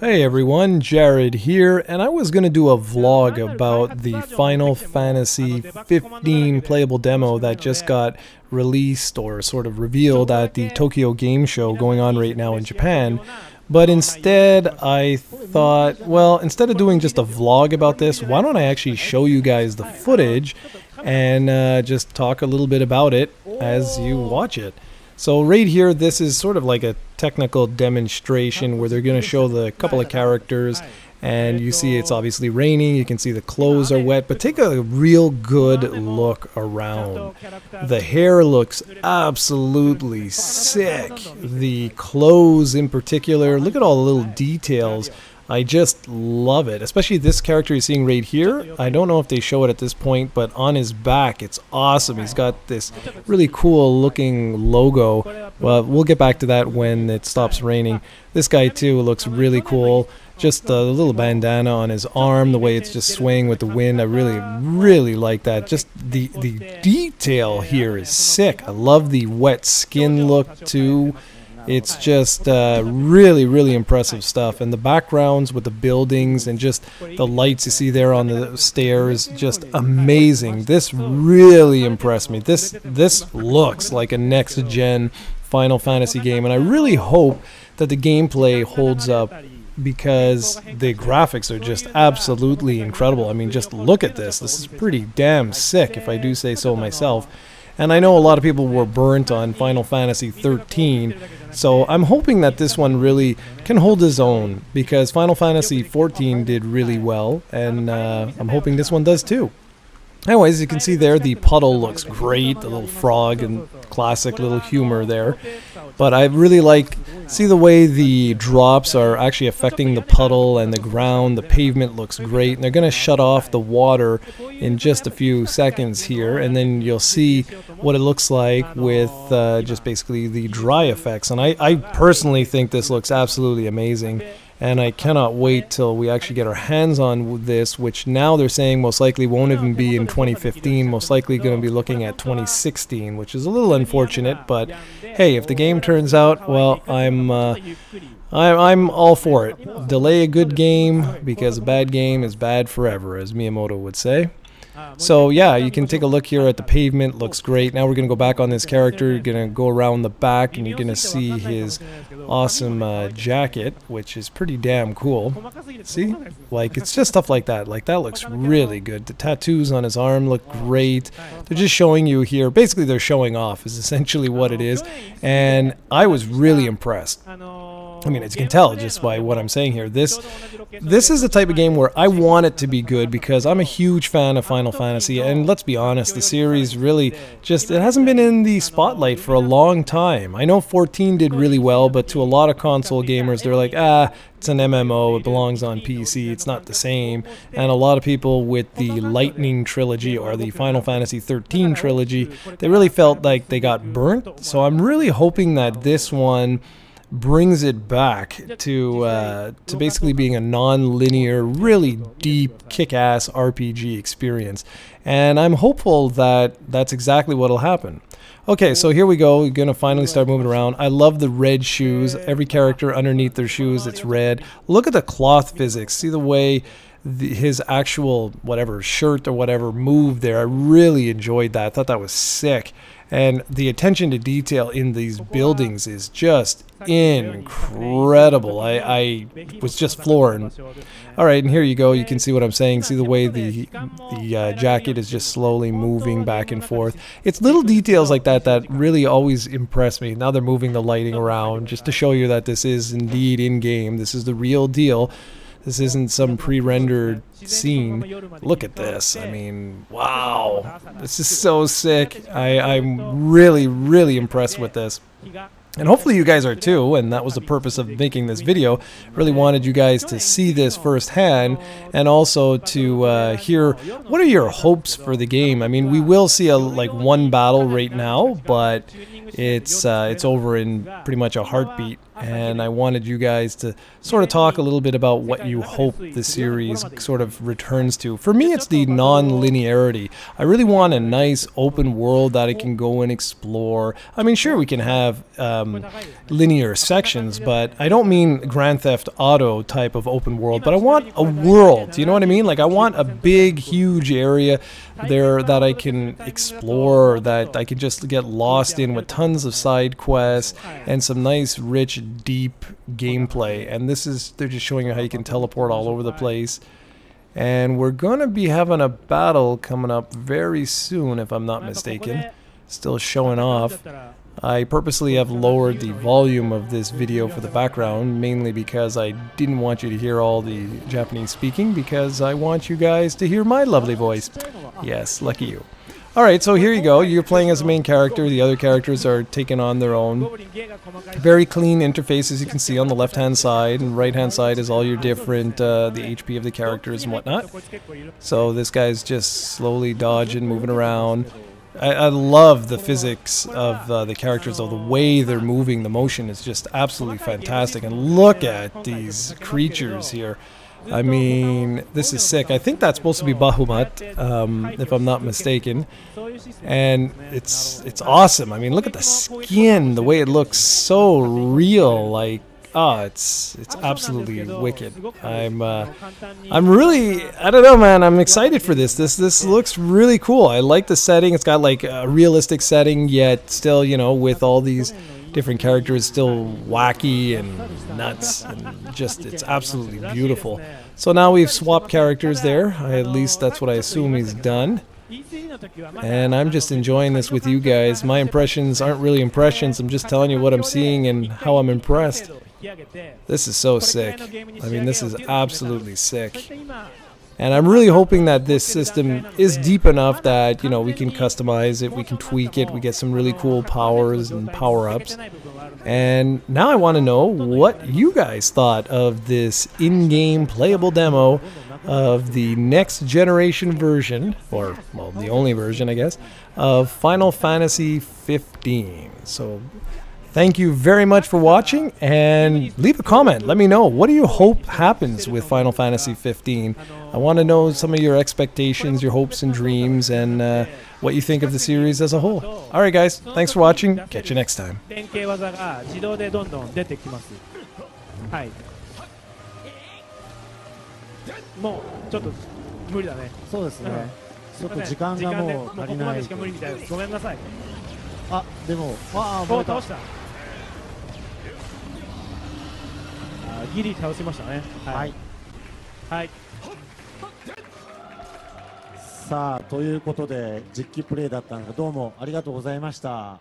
Hey everyone, Jared here, and I was going to do a vlog about the Final Fantasy 15 playable demo that just got released or sort of revealed at the Tokyo Game Show going on right now in Japan. But instead, I thought, well, instead of doing just a vlog about this, why don't I actually show you guys the footage and uh, just talk a little bit about it as you watch it. So right here, this is sort of like a technical demonstration where they're going to show the couple of characters and you see it's obviously raining, you can see the clothes are wet, but take a real good look around. The hair looks absolutely sick. The clothes in particular, look at all the little details. I just love it, especially this character you're seeing right here. I don't know if they show it at this point, but on his back, it's awesome. He's got this really cool looking logo. Well, we'll get back to that when it stops raining. This guy too looks really cool. Just a little bandana on his arm, the way it's just swaying with the wind. I really, really like that. Just the the detail here is sick. I love the wet skin look too. It's just uh, really, really impressive stuff. And the backgrounds with the buildings and just the lights you see there on the stairs, just amazing. This really impressed me. This this looks like a next gen Final Fantasy game, and I really hope that the gameplay holds up because the graphics are just absolutely incredible. I mean, just look at this. This is pretty damn sick, if I do say so myself. And I know a lot of people were burnt on Final Fantasy 13, so I'm hoping that this one really can hold his own because Final Fantasy 14 did really well, and uh, I'm hoping this one does too. Anyways, you can see there, the puddle looks great, the little frog and classic little humor there. But I really like, see the way the drops are actually affecting the puddle and the ground, the pavement looks great. And they're going to shut off the water in just a few seconds here, and then you'll see what it looks like with uh, just basically the dry effects. And I, I personally think this looks absolutely amazing and I cannot wait till we actually get our hands on this, which now they're saying most likely won't even be in 2015, most likely going to be looking at 2016, which is a little unfortunate, but hey, if the game turns out, well, I'm, uh, I'm, I'm all for it. Delay a good game because a bad game is bad forever, as Miyamoto would say. So yeah, you can take a look here at the pavement. Looks great. Now we're gonna go back on this character. You're gonna go around the back, and you're gonna see his awesome uh, jacket, which is pretty damn cool. See, like it's just stuff like that. Like that looks really good. The tattoos on his arm look great. They're just showing you here. Basically, they're showing off. Is essentially what it is. And I was really impressed. I mean, as you can tell just by what I'm saying here, this this is the type of game where I want it to be good because I'm a huge fan of Final Fantasy, and let's be honest, the series really just it hasn't been in the spotlight for a long time. I know 14 did really well, but to a lot of console gamers, they're like, ah, it's an MMO, it belongs on PC, it's not the same. And a lot of people with the Lightning trilogy or the Final Fantasy 13 trilogy, they really felt like they got burnt. So I'm really hoping that this one brings it back to uh, to basically being a non-linear, really deep, kick-ass RPG experience. And I'm hopeful that that's exactly what'll happen. Okay, so here we go. We're going to finally start moving around. I love the red shoes. Every character underneath their shoes, it's red. Look at the cloth physics. See the way the, his actual, whatever, shirt or whatever moved there. I really enjoyed that. I thought that was sick. And the attention to detail in these buildings is just incredible. I, I was just floored. All right, and here you go. You can see what I'm saying. See the way the the uh, jacket is just slowly moving back and forth. It's little details like that that really always impress me. Now they're moving the lighting around just to show you that this is indeed in game. This is the real deal. This isn't some pre-rendered scene. Look at this. I mean, wow. This is so sick. I, I'm really, really impressed with this. And hopefully you guys are too, and that was the purpose of making this video. Really wanted you guys to see this firsthand and also to uh, hear what are your hopes for the game. I mean, we will see a like one battle right now, but it's uh, it's over in pretty much a heartbeat. And I wanted you guys to sort of talk a little bit about what you hope the series sort of returns to. For me, it's the non-linearity. I really want a nice open world that I can go and explore. I mean, sure, we can have um, linear sections, but I don't mean Grand Theft Auto type of open world, but I want a world. You know what I mean? Like, I want a big, huge area there that I can explore, that I can just get lost in with tons of side quests and some nice, rich, deep gameplay. And this is, they're just showing you how you can teleport all over the place. And we're going to be having a battle coming up very soon, if I'm not mistaken. Still showing off. I purposely have lowered the volume of this video for the background, mainly because I didn't want you to hear all the Japanese speaking, because I want you guys to hear my lovely voice. Yes, lucky you. Alright, so here you go. You're playing as a main character. The other characters are taking on their own. Very clean interface, as you can see on the left-hand side. And right-hand side is all your different, uh, the HP of the characters and whatnot. So this guy's just slowly dodging, moving around. I, I love the physics of uh, the characters, though. The way they're moving, the motion is just absolutely fantastic. And look at these creatures here. I mean, this is sick. I think that's supposed to be Bahamut, um, if I'm not mistaken. And it's it's awesome. I mean, look at the skin, the way it looks so real. Like, oh, it's it's absolutely wicked. I'm uh, I'm really I don't know, man. I'm excited for this. This this looks really cool. I like the setting. It's got like a realistic setting, yet still, you know, with all these different characters still wacky and nuts and just it's absolutely beautiful. So now we've swapped characters there. At least that's what I assume he's done. And I'm just enjoying this with you guys. My impressions aren't really impressions. I'm just telling you what I'm seeing and how I'm impressed. This is so sick. I mean, this is absolutely sick. And I'm really hoping that this system is deep enough that, you know, we can customize it, we can tweak it, we get some really cool powers and power-ups. And now I want to know what you guys thought of this in-game playable demo of the next generation version, or, well, the only version, I guess, of Final Fantasy 15. So Thank you very much for watching and leave a comment. Let me know what do you hope happens with Final Fantasy 15. I want to know some of your expectations, your hopes and dreams, and uh, what you think of the series as a whole. All right, guys. Thanks for watching. Catch you next time. もうちょっと無理だね。そうですね。ちょっと時間がもう足りない。ここまでしか無理みたいです。ごめんなさい。あ、でも、ああ、もう倒した。 ギリ倒しましたね。はい、はい、さあということで実機プレイだったのでどうもありがとうございました